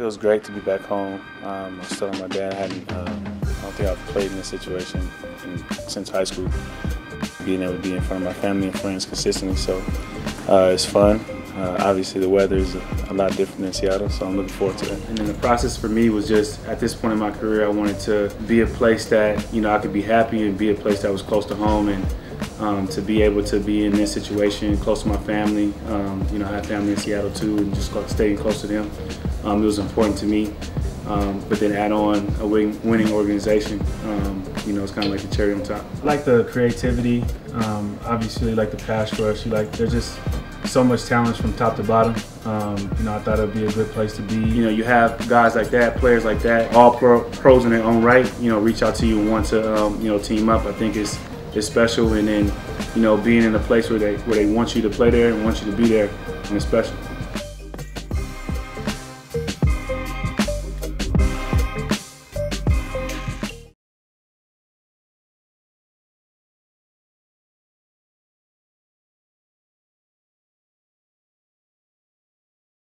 Feels great to be back home. Um, I was telling my dad I hadn't, uh, I don't think I've played in this situation in, since high school. Being able to be in front of my family and friends consistently, so uh, it's fun. Uh, obviously, the weather is a lot different than Seattle, so I'm looking forward to that. And then the process for me was just at this point in my career, I wanted to be a place that you know I could be happy and be a place that was close to home and um, to be able to be in this situation close to my family. Um, you know, I have family in Seattle too, and just staying close to them. Um, it was important to me. Um, but then add on a winning organization, um, you know, it's kind of like the cherry on top. I like the creativity, um, obviously like the pass rush. You like there's just so much talent from top to bottom. Um, you know, I thought it'd be a good place to be. You know, you have guys like that, players like that, all pro, pros in their own right. You know, reach out to you and want to, um, you know, team up. I think it's it's special, and then you know, being in a place where they where they want you to play there and want you to be there, and it's special.